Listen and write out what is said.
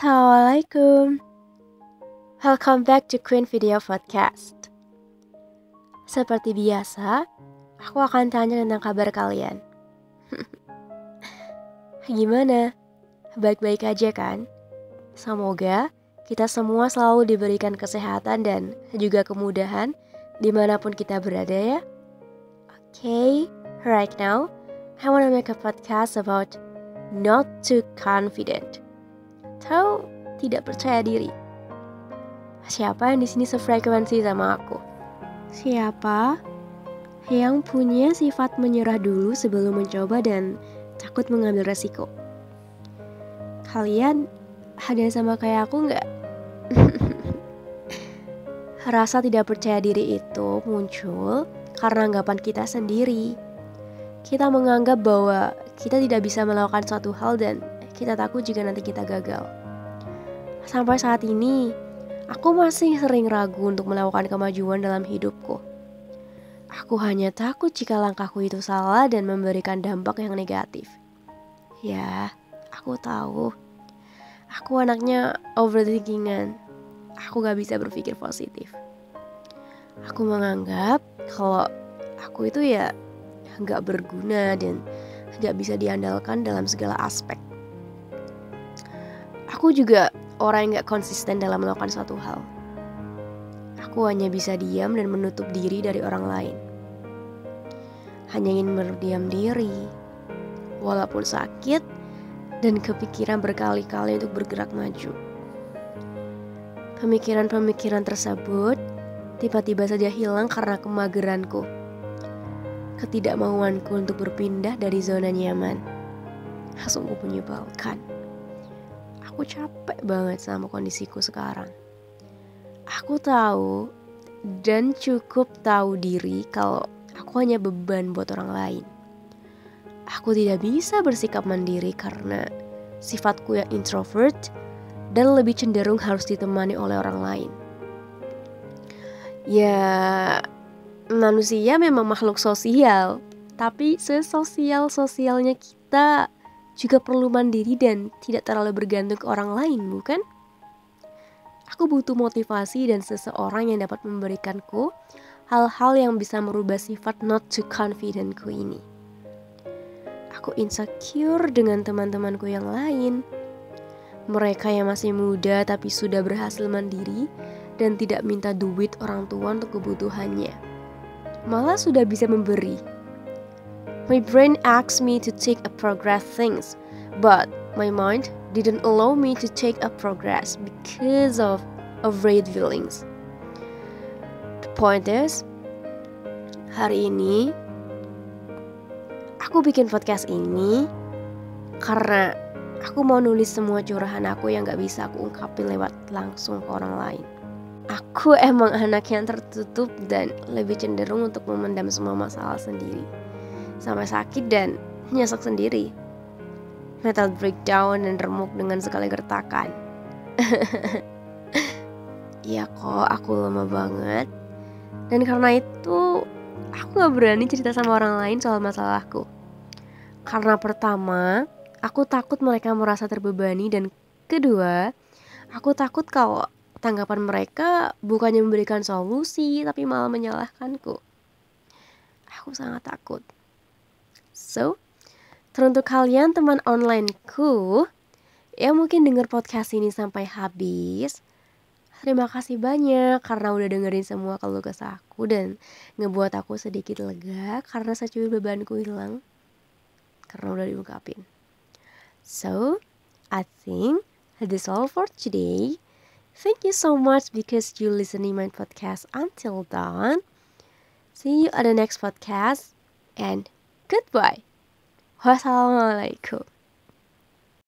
Assalamualaikum. Welcome back to Queen Video Podcast. Seperti biasa, aku akan tanya tentang kabar kalian. Gimana? Baik-baik aja kan? Semoga kita semua selalu diberikan kesehatan dan juga kemudahan di mana pun kita berada ya. Oke, okay, right now, I wanna make a podcast about not too confident atau tidak percaya diri. Siapa yang di sini sefrekuensi sama aku? Siapa yang punya sifat menyerah dulu sebelum mencoba dan takut mengambil resiko? Kalian ada sama kayak aku nggak? Rasa tidak percaya diri itu muncul karena anggapan kita sendiri. Kita menganggap bahwa kita tidak bisa melakukan suatu hal dan kita takut jika nanti kita gagal. Sampai saat ini, aku masih sering ragu untuk melakukan kemajuan dalam hidupku. Aku hanya takut jika langkahku itu salah dan memberikan dampak yang negatif. Ya, aku tahu. Aku anaknya overthinkingan. Aku gak bisa berpikir positif. Aku menganggap kalau aku itu ya gak berguna dan gak bisa diandalkan dalam segala aspek. Aku juga orang yang gak konsisten dalam melakukan suatu hal. Aku hanya bisa diam dan menutup diri dari orang lain. Hanya ingin berdiam diri, walaupun sakit dan kepikiran berkali-kali untuk bergerak maju. Pemikiran-pemikiran tersebut tiba-tiba saja hilang karena kemageranku. Ketidakmauanku untuk berpindah dari zona nyaman. Sungguh menyebalkan. Aku capek banget sama kondisiku sekarang. Aku tahu dan cukup tahu diri kalau aku hanya beban buat orang lain. Aku tidak bisa bersikap mandiri karena sifatku yang introvert dan lebih cenderung harus ditemani oleh orang lain. Ya, manusia memang makhluk sosial, tapi sesosial-sosialnya kita juga perlu mandiri dan tidak terlalu bergantung ke orang lain, bukan? Aku butuh motivasi dan seseorang yang dapat memberikanku hal-hal yang bisa merubah sifat not too confidentku ini. Aku insecure dengan teman-temanku yang lain. Mereka yang masih muda tapi sudah berhasil mandiri dan tidak minta duit orang tua untuk kebutuhannya. Malah sudah bisa memberi My brain asked me to take a progress things, but my mind didn't allow me to take a progress because of afraid feelings. The point is, hari ini aku bikin podcast ini karena aku mau nulis semua curahan aku yang gak bisa aku ungkapin lewat langsung ke orang lain. Aku emang anak yang tertutup dan lebih cenderung untuk memendam semua masalah sendiri sampai sakit dan nyesek sendiri. Metal breakdown dan remuk dengan sekali gertakan. Iya kok, aku lemah banget. Dan karena itu, aku gak berani cerita sama orang lain soal masalahku. Karena pertama, aku takut mereka merasa terbebani dan kedua, aku takut kalau tanggapan mereka bukannya memberikan solusi tapi malah menyalahkanku. Aku sangat takut. So, teruntuk kalian teman onlineku yang mungkin denger podcast ini sampai habis, terima kasih banyak karena udah dengerin semua keluh kesahku dan ngebuat aku sedikit lega karena securi bebanku hilang karena udah diungkapin. So, I think that's all for today. Thank you so much because you listening my podcast until done. See you at the next podcast and Goodbye. 开心啊你